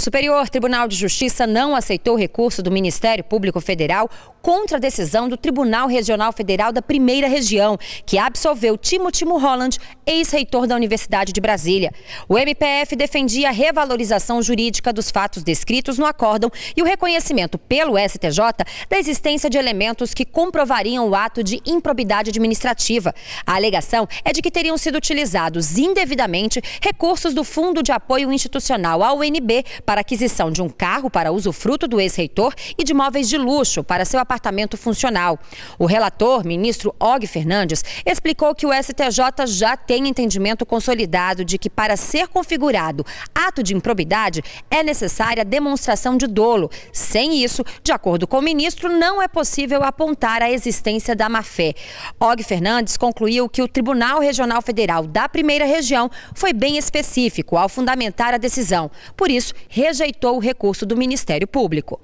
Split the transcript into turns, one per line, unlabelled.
O Superior Tribunal de Justiça não aceitou o recurso do Ministério Público Federal contra a decisão do Tribunal Regional Federal da Primeira Região, que absolveu Timothy Holland, ex-reitor da Universidade de Brasília. O MPF defendia a revalorização jurídica dos fatos descritos no acórdão e o reconhecimento pelo STJ da existência de elementos que comprovariam o ato de improbidade administrativa. A alegação é de que teriam sido utilizados indevidamente recursos do Fundo de Apoio Institucional ao UNB para aquisição de um carro para usufruto do ex-reitor e de móveis de luxo para seu apartamento funcional. O relator, ministro Og Fernandes, explicou que o STJ já tem entendimento consolidado de que para ser configurado ato de improbidade é necessária demonstração de dolo. Sem isso, de acordo com o ministro, não é possível apontar a existência da má-fé. Og Fernandes concluiu que o Tribunal Regional Federal da Primeira Região foi bem específico ao fundamentar a decisão. Por isso, rejeitou o recurso do Ministério Público.